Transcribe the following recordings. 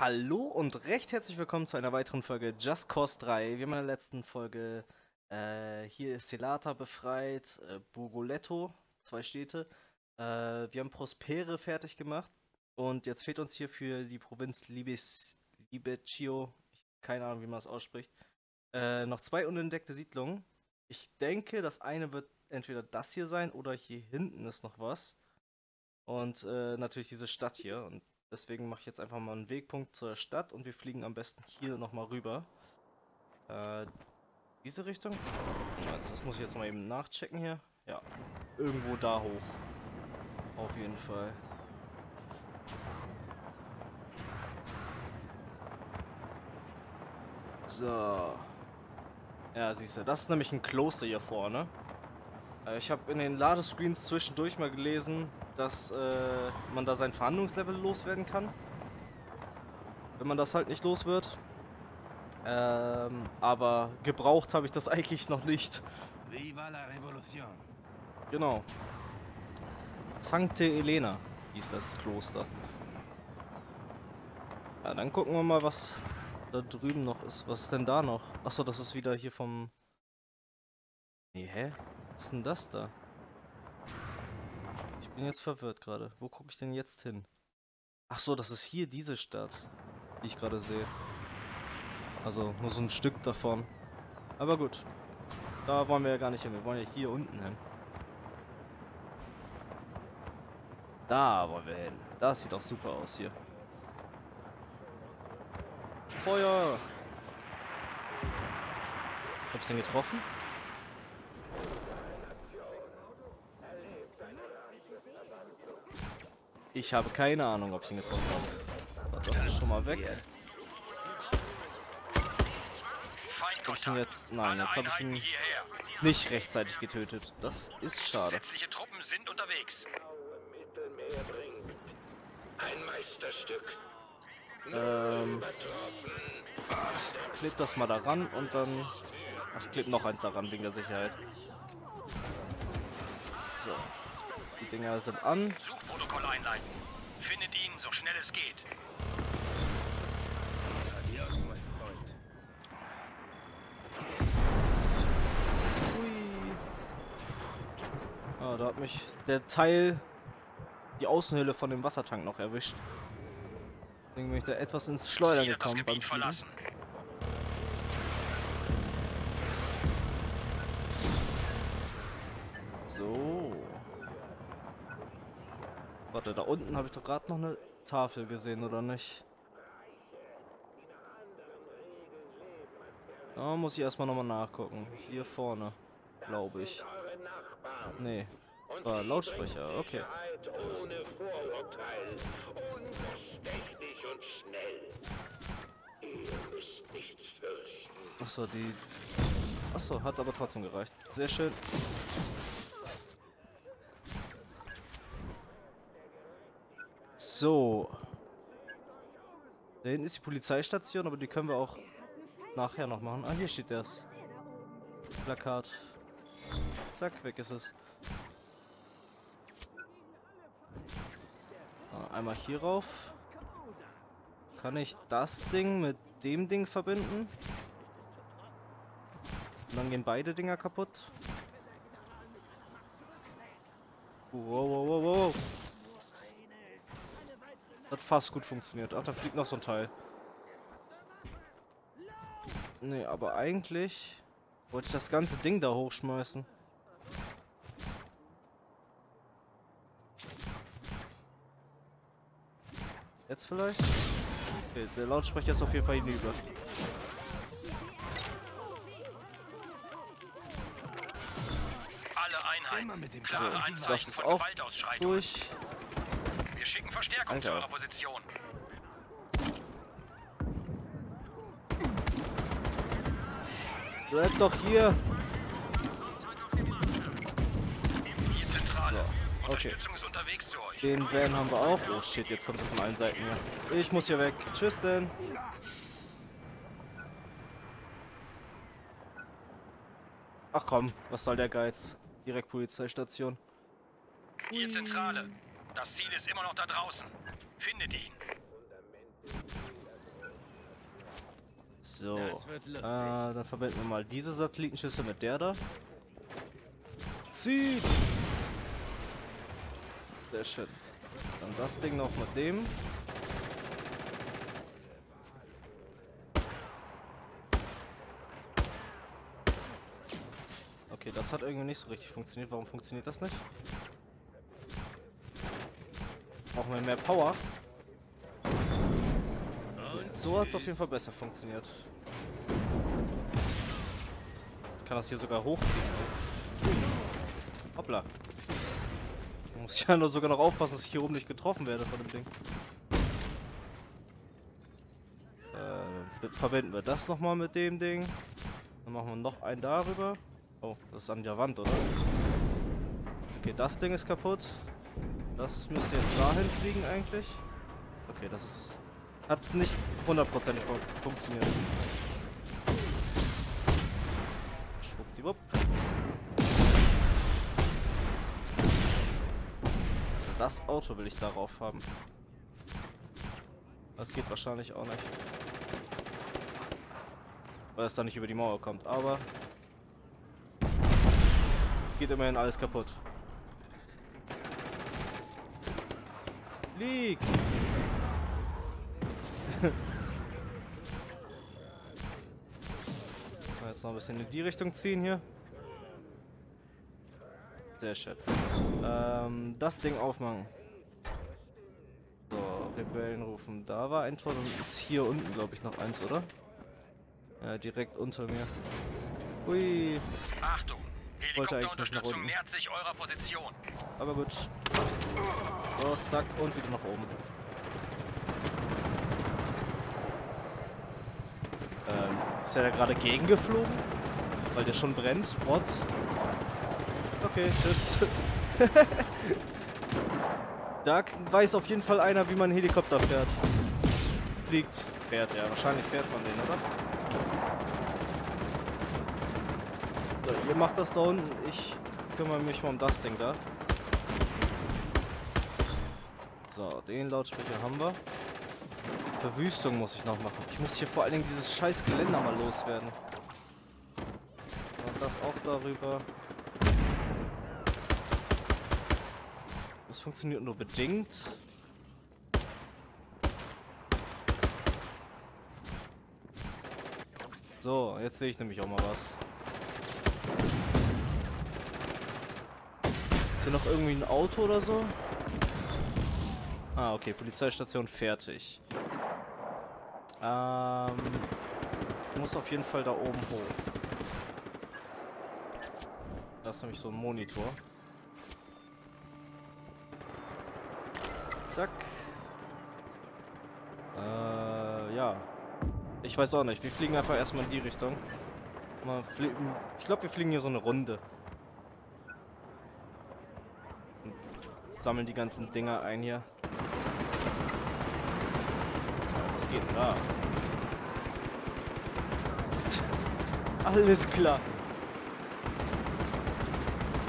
Hallo und recht herzlich willkommen zu einer weiteren Folge Just Cause 3. Wir haben in der letzten Folge äh, hier ist Celata befreit, äh, Burgoletto, zwei Städte. Äh, wir haben Prospere fertig gemacht und jetzt fehlt uns hier für die Provinz Libes, Libeccio, keine Ahnung wie man es ausspricht, äh, noch zwei unentdeckte Siedlungen. Ich denke, das eine wird entweder das hier sein oder hier hinten ist noch was. Und äh, natürlich diese Stadt hier. Und Deswegen mache ich jetzt einfach mal einen Wegpunkt zur Stadt und wir fliegen am besten hier nochmal rüber. Äh, diese Richtung? Das muss ich jetzt mal eben nachchecken hier. Ja, irgendwo da hoch. Auf jeden Fall. So. Ja, siehst du, das ist nämlich ein Kloster hier vorne. Äh, ich habe in den Ladescreens zwischendurch mal gelesen, dass äh, man da sein Verhandlungslevel loswerden kann. Wenn man das halt nicht los wird. Ähm, aber gebraucht habe ich das eigentlich noch nicht. Viva la Revolution. Genau. Sancte Elena hieß das Kloster. Ja, dann gucken wir mal, was da drüben noch ist. Was ist denn da noch? Achso, das ist wieder hier vom... Nee, hä? Was ist denn das da? Bin jetzt verwirrt gerade. Wo gucke ich denn jetzt hin? Ach so, das ist hier diese Stadt, die ich gerade sehe. Also nur so ein Stück davon. Aber gut. Da wollen wir ja gar nicht hin. Wir wollen ja hier unten hin. Da wollen wir hin. Das sieht auch super aus hier. Feuer! Hab ich den getroffen? Ich habe keine Ahnung, ob ich ihn getroffen habe. Das ist schon mal weg. Hab ich ihn jetzt... Nein, jetzt habe ich ihn nicht rechtzeitig getötet. Das ist schade. Truppen sind unterwegs. Ein Meisterstück. Ähm, kleb das mal daran und dann... Ach, kleb noch eins daran, wegen der Sicherheit. So. Dinger sind an. Suchprotokoll einleiten. Findet ihn, so schnell es geht. Adios, mein Freund. Hui. Ah, da hat mich der Teil, die Außenhülle von dem Wassertank noch erwischt. Deswegen bin ich da etwas ins Schleudern gekommen beim Fliegen. Verlassen. Warte, da unten habe ich doch gerade noch eine Tafel gesehen, oder nicht? Da muss ich erstmal nochmal nachgucken. Hier vorne, glaube ich. Nee. Ah, Lautsprecher, okay. Achso, die... Achso, hat aber trotzdem gereicht. Sehr schön. So. Da hinten ist die Polizeistation, aber die können wir auch nachher noch machen. Ah, hier steht das. Plakat. Zack, weg ist es. Ah, einmal hier rauf. Kann ich das Ding mit dem Ding verbinden? Und dann gehen beide Dinger kaputt. Wow, wow, wow, wow. Hat fast gut funktioniert. Ach, da fliegt noch so ein Teil. Nee, aber eigentlich wollte ich das ganze Ding da hochschmeißen. Jetzt vielleicht? Okay, der Lautsprecher ist auf jeden Fall hinüber. Alle Einheiten. Okay, das ist auch durch. Schicken Verstärkung Alter. zu eurer Position. Bleib doch hier. So. Okay. Den Van haben wir auch. Oh shit, jetzt kommt er von allen Seiten hier. Ich muss hier weg. Tschüss denn. Ach komm, was soll der Geiz? Direkt Polizeistation. Hier Zentrale. Das Ziel ist immer noch da draußen. Findet ihn. So, äh, dann verbinden wir mal diese Satellitenschüssel mit der da. Zieht! Sehr schön. Dann das Ding noch mit dem. Okay, das hat irgendwie nicht so richtig funktioniert. Warum funktioniert das nicht? Wir mehr Power? So hat es auf jeden Fall besser funktioniert. Ich kann das hier sogar hochziehen. Ey. Hoppla. Muss ich ja nur sogar noch aufpassen, dass ich hier oben nicht getroffen werde von dem Ding. Äh, verbinden wir das nochmal mit dem Ding. Dann machen wir noch einen darüber. Oh, das ist an der Wand, oder? Okay, das Ding ist kaputt. Das müsste jetzt dahin fliegen eigentlich. Okay, das ist... Hat nicht hundertprozentig fun funktioniert. Schwuppdiwupp. Das Auto will ich darauf haben. Das geht wahrscheinlich auch nicht. Weil es dann nicht über die Mauer kommt, aber... Geht immerhin alles kaputt. Flieg! Jetzt noch ein bisschen in die Richtung ziehen hier. Sehr schön. Ähm, das Ding aufmachen. So, Rebellen rufen. Da war ein Tor und ist hier unten, glaube ich, noch eins, oder? Ja, direkt unter mir. Hui. Achtung! Wollte eigentlich nicht nach unten. Aber gut. So, zack, und wieder nach oben. Ähm, ist er da gerade gegengeflogen? Weil der schon brennt? What? Okay, tschüss. da weiß auf jeden Fall einer, wie man einen Helikopter fährt. Fliegt. Fährt, ja. Wahrscheinlich fährt man den, oder? So, ihr macht das da unten. Ich kümmere mich mal um das Ding da. So, den Lautsprecher haben wir. Verwüstung muss ich noch machen. Ich muss hier vor allen Dingen dieses scheiß Geländer mal loswerden. Und das auch darüber. Das funktioniert nur bedingt. So, jetzt sehe ich nämlich auch mal was. Hier noch irgendwie ein Auto oder so? Ah, okay, Polizeistation fertig. Ähm, muss auf jeden Fall da oben hoch. Da ist nämlich so ein Monitor. Zack. Äh, ja. Ich weiß auch nicht. Wir fliegen einfach erstmal in die Richtung. Ich glaube, wir fliegen hier so eine Runde. Sammeln die ganzen Dinger ein hier. Was geht denn da? Alles klar.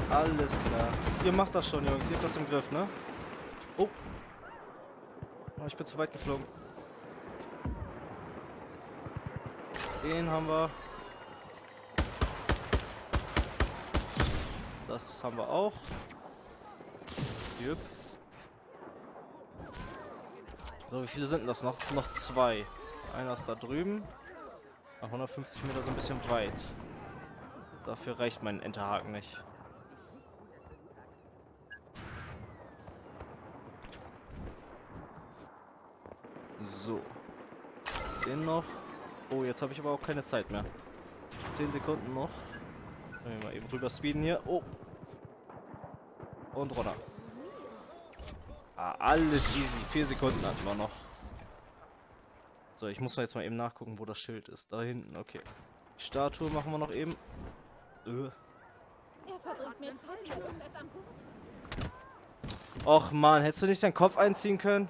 Alles klar. Ihr macht das schon, Jungs. Ihr habt das im Griff, ne? Oh. Oh, ich bin zu weit geflogen. Den haben wir. Das haben wir auch. Jupp. So, wie viele sind das noch? Noch zwei. Einer ist da drüben. 150 Meter so ein bisschen weit. Dafür reicht mein Enterhaken nicht. So. Den noch. Oh, jetzt habe ich aber auch keine Zeit mehr. 10 Sekunden noch. Mal eben rüber speeden hier. Oh. Und runter. Ah, alles easy. 4 Sekunden hatten wir noch. So, ich muss jetzt mal eben nachgucken, wo das Schild ist. Da hinten, okay. Die Statue machen wir noch eben. Äh. Och man, hättest du nicht deinen Kopf einziehen können?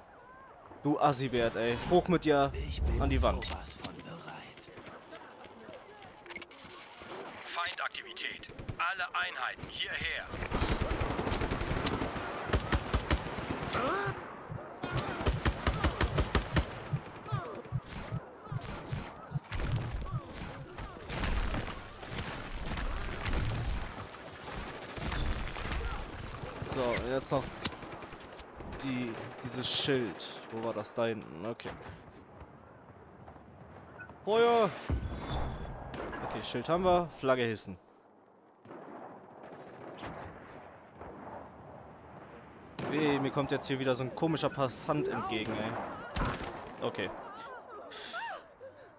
Du Assibert, ey. Hoch mit dir an die Wand. Feindaktivität. Alle Einheiten hierher. So, jetzt noch die, dieses Schild. Wo war das? Da hinten. Okay. Feuer! Okay, Schild haben wir. Flagge hissen. Weh, mir kommt jetzt hier wieder so ein komischer Passant entgegen, ey. Okay.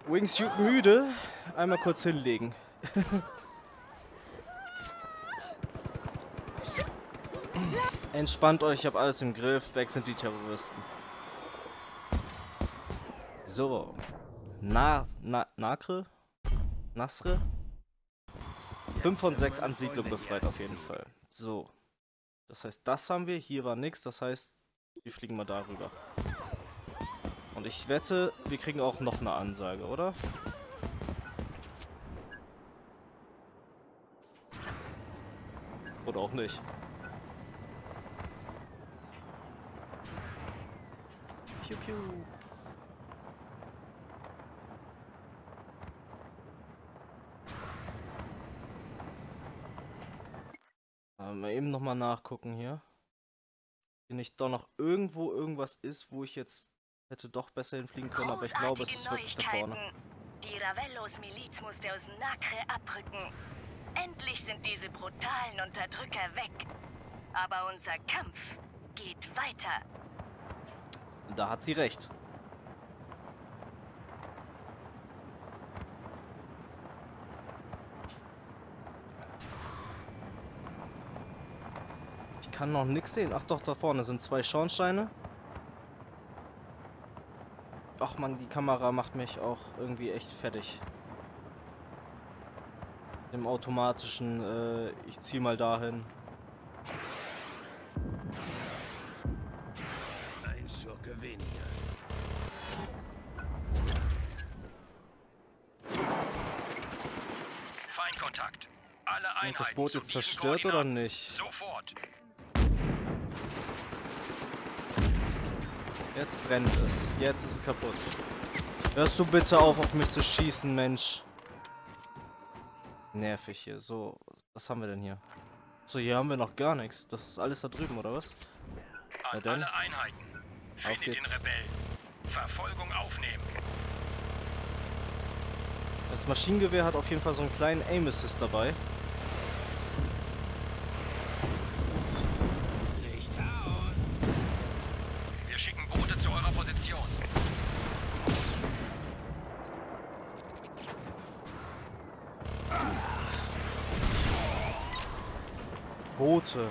Wingsuit müde. Einmal kurz hinlegen. Entspannt euch, ich habe alles im Griff. Weg sind die Terroristen. So. Na, na, Nakre? Nasre? 5 von 6 Ansiedlung befreit auf jeden Fall. So. Das heißt, das haben wir. Hier war nichts. Das heißt, wir fliegen mal darüber. Und ich wette, wir kriegen auch noch eine Ansage, oder? Oder auch nicht. Piu, piu. Mal eben nochmal nachgucken hier. Wenn nicht doch noch irgendwo irgendwas ist, wo ich jetzt hätte doch besser hinfliegen können, aber ich glaube, es ist wirklich da vorne. Die Ravellos Miliz musste aus Nacre abrücken. Endlich sind diese brutalen Unterdrücker weg. Aber unser Kampf geht weiter. Da hat sie recht. Kann noch nichts sehen. Ach doch, da vorne sind zwei Schornsteine. Ach man, die Kamera macht mich auch irgendwie echt fertig. Im automatischen, äh, ich zieh mal dahin. Ein Schurke weniger. Feindkontakt. Alle Einheiten Und das Boot jetzt zerstört oder nicht? Sofort. Jetzt brennt es. Jetzt ist es kaputt. Hörst du bitte auf, auf mich zu schießen, Mensch. Nervig hier. So, was haben wir denn hier? So, hier haben wir noch gar nichts. Das ist alles da drüben, oder was? An Na dann. alle Einheiten. Auf geht's. den Rebellen. Verfolgung aufnehmen. Das Maschinengewehr hat auf jeden Fall so einen kleinen Aim Assist dabei. Licht aus. Wir schicken Boote zu eurer Position. Boote.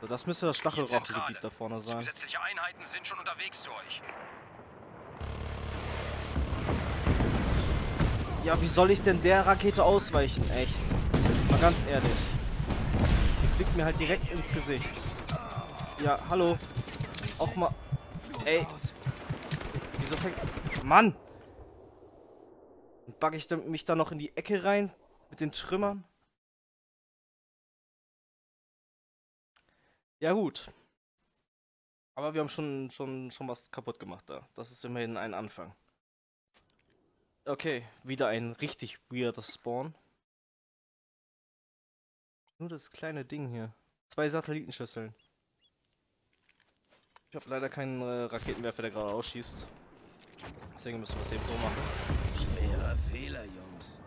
So, das müsste das. Stachelrochengebiet da vorne sein. Zusätzliche Einheiten sind schon unterwegs zu euch. Ja, wie soll ich denn der Rakete ausweichen? Echt. Mal ganz ehrlich. Die fliegt mir halt direkt ins Gesicht. Ja, hallo. Auch mal. Ey. Wieso fängt. Mann! Bug ich mich da noch in die Ecke rein? Mit den Trümmern? Ja, gut. Aber wir haben schon, schon, schon was kaputt gemacht da. Das ist immerhin ein Anfang. Okay, wieder ein richtig weirder Spawn. Nur das kleine Ding hier. Zwei Satellitenschüsseln. Ich habe leider keinen äh, Raketenwerfer, der gerade ausschießt. Deswegen müssen wir es eben so machen. Schwerer Fehler, Jungs.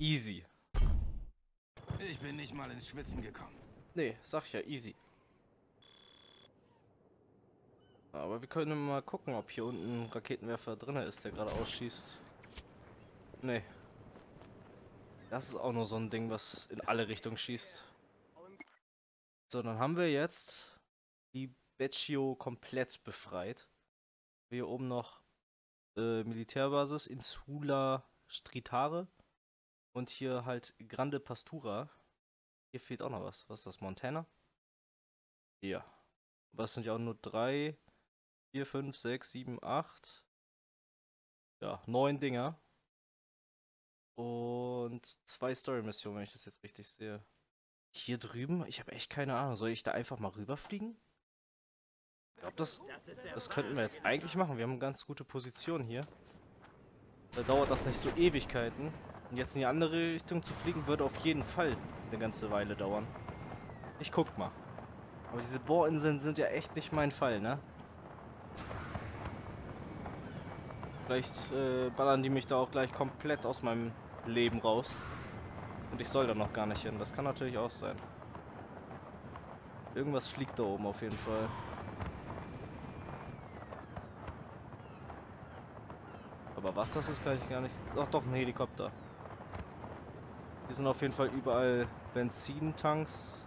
Easy. Ich bin nicht mal ins Schwitzen gekommen. Nee, sag ich ja, easy. Aber wir können mal gucken, ob hier unten ein Raketenwerfer drin ist, der gerade ausschießt. Nee. Das ist auch nur so ein Ding, was in alle Richtungen schießt. So, dann haben wir jetzt die Beccio komplett befreit. Hier oben noch äh, Militärbasis Insula Stritare. Und hier halt Grande Pastura. Hier fehlt auch noch was. Was ist das? Montana? Ja. Es sind ja auch nur drei, vier, fünf, sechs, sieben, acht. Ja, neun Dinger. Und zwei Story-Missionen, wenn ich das jetzt richtig sehe. Hier drüben? Ich habe echt keine Ahnung. Soll ich da einfach mal rüberfliegen? Ich glaube, das, das könnten wir jetzt eigentlich machen. Wir haben eine ganz gute Position hier. Da dauert das nicht so Ewigkeiten. Und jetzt in die andere Richtung zu fliegen, würde auf jeden Fall eine ganze Weile dauern. Ich guck mal. Aber diese Bohrinseln sind ja echt nicht mein Fall, ne? Vielleicht äh, ballern die mich da auch gleich komplett aus meinem Leben raus. Und ich soll da noch gar nicht hin. Das kann natürlich auch sein. Irgendwas fliegt da oben auf jeden Fall. Aber was das ist, kann ich gar nicht... Ach doch, ein Helikopter. Hier sind auf jeden Fall überall Benzintanks.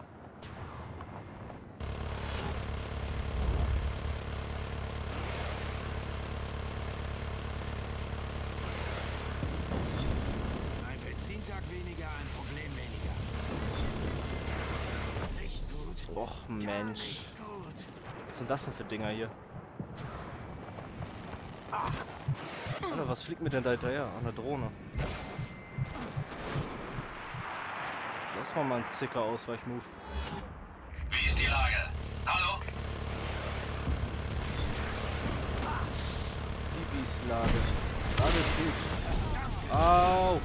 Ein Benzintag weniger, ein Problem weniger. Nicht gut. Och Mensch. Was sind das denn für Dinger hier? Alter, was fliegt mir denn da hinterher? An der Drohne. Das war mal ein sicker Ausweichmove. Wie ist die Lage? Hallo? Wie ist die Lage? Alles gut. Au!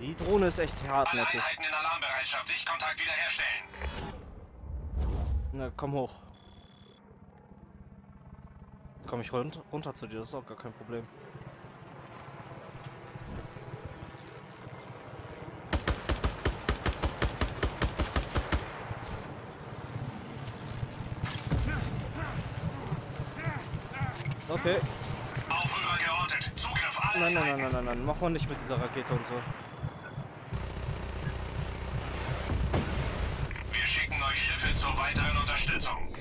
Die Drohne ist echt hartnäckig. In Alarmbereitschaft. Sichtkontakt wiederherstellen. Na, komm hoch. Komm ich runter, runter zu dir, das ist auch gar kein Problem. Okay. Nein, nein, nein, nein, nein, nein. Mach mal nicht mit dieser Rakete und so. Wir schicken euch Schiffe zur weiteren Unterstützung.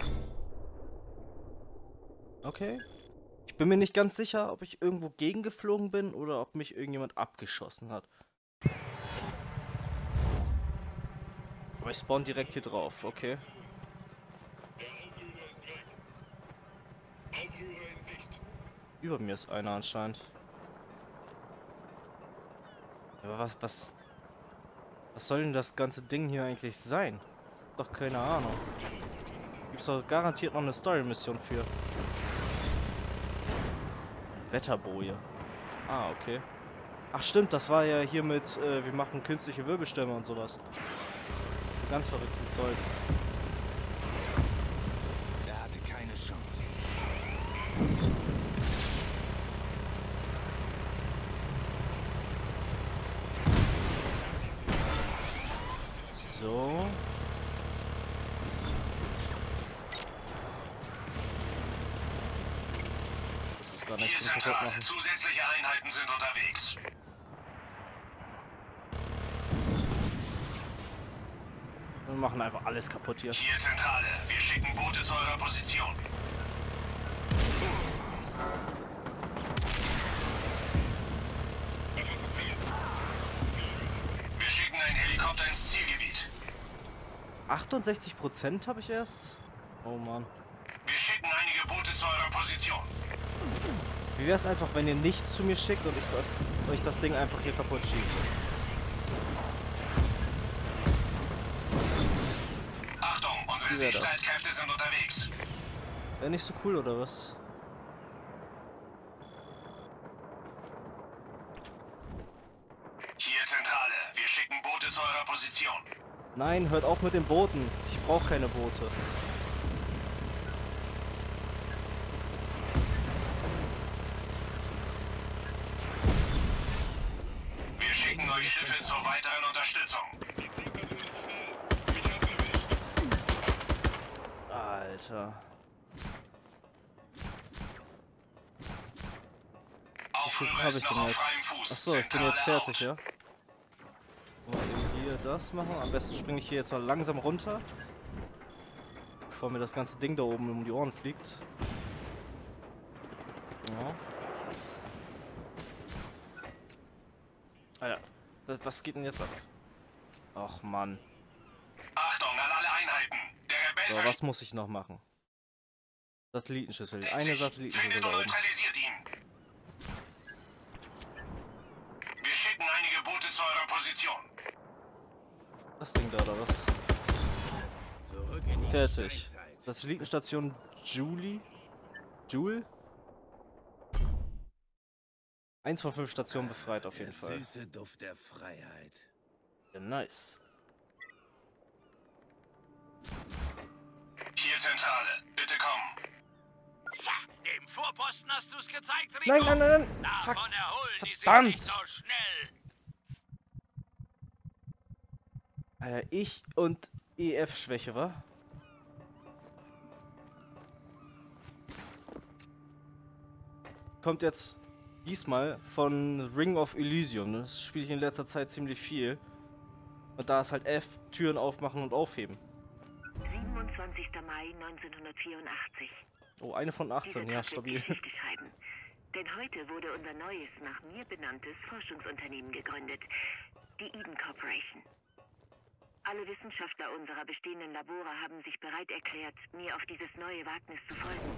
Okay. Ich bin mir nicht ganz sicher, ob ich irgendwo gegengeflogen bin oder ob mich irgendjemand abgeschossen hat. Aber ich spawn direkt hier drauf, okay. Über mir ist einer anscheinend. Aber was, was... Was soll denn das ganze Ding hier eigentlich sein? Doch keine Ahnung. Gibt's doch garantiert noch eine Story-Mission für. Wetterboje. Ah, okay. Ach stimmt, das war ja hier mit, äh, wir machen künstliche Wirbelstämme und sowas. Ganz verrückten Zeug. Er hatte keine Chance. So. Das gar Hier nichts zum kaputt machen. Zusätzliche Einheiten sind unterwegs. Wir machen einfach alles kaputt hier. Hier Zentrale. Wir schicken Boote zu eurer Position. Wir schicken einen Helikopter ins Zielgebiet. 68 Prozent habe ich erst? Oh Mann. Wir schicken einige Boote zu eurer Position. Wie wäre es einfach, wenn ihr nichts zu mir schickt und ich euch, das Ding einfach hier kaputt schieße? Achtung, unsere? Sicherheitskräfte sind unterwegs. Wäre nicht so cool, oder was? Hier Zentrale. Wir schicken Boote zu eurer Position. Nein, hört auf mit den Booten. Ich brauche keine Boote. Wir schicken euch Weiteren Unterstützung. Alter. Wie viel habe ich denn jetzt? Achso, ich bin jetzt fertig, ja? Hier das machen. Am besten springe ich hier jetzt mal langsam runter. Bevor mir das ganze Ding da oben um die Ohren fliegt. Ja. Alter, was, geht denn jetzt ab? Ach Mann. Achtung an alle Einheiten. Der So, was muss ich noch machen? Satellitenschüssel. Eine. Satellitenschüssel da oben. neutralisiert ihn. Wir schicken einige Boote zu eurer Position. Das Ding da oder was? Zurück in die Fertig. Steinzeit. Satellitenstation Julie? Jule? Eins von fünf Stationen befreit auf jeden der Fall. süße Duft der Freiheit. Ja, nice. Hier Zentrale, bitte kommen. Tja, dem Vorposten hast du's gezeigt, Rico. Nein, nein, nein, nein. Davon Fuck. erholen die sich Verdammt. so schnell. Alter, ich und EF-Schwäche, wa? Kommt jetzt diesmal von Ring of Elysium. Das spiele ich in letzter Zeit ziemlich viel. Und da ist halt F, Türen aufmachen und aufheben. 27. Mai 1984. Oh, eine von 18, Dieser ja, stabil. Schreiben. Denn heute wurde unser neues, nach mir benanntes Forschungsunternehmen gegründet. Die Eden Corporation. Alle Wissenschaftler unserer bestehenden Labore haben sich bereit erklärt, mir auf dieses neue Wagnis zu folgen,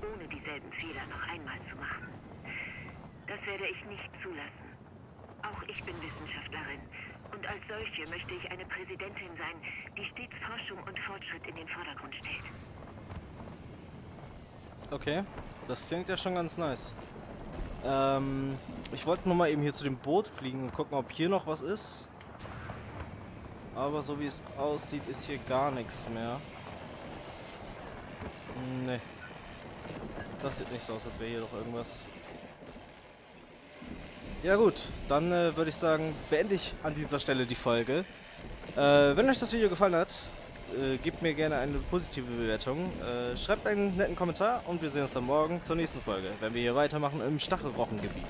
ohne dieselben Fehler noch einmal zu machen. Das werde ich nicht zulassen. Auch ich bin Wissenschaftlerin. Und als solche möchte ich eine Präsidentin sein, die stets Forschung und Fortschritt in den Vordergrund stellt. Okay, das klingt ja schon ganz nice. Ähm, ich wollte nur mal eben hier zu dem Boot fliegen und gucken, ob hier noch was ist. Aber so wie es aussieht, ist hier gar nichts mehr. Nee. Das sieht nicht so aus, als wäre hier doch irgendwas. Ja gut, dann äh, würde ich sagen, beende ich an dieser Stelle die Folge. Äh, wenn euch das Video gefallen hat, äh, gebt mir gerne eine positive Bewertung. Äh, schreibt einen netten Kommentar und wir sehen uns dann morgen zur nächsten Folge, wenn wir hier weitermachen im Stachelrochengebiet.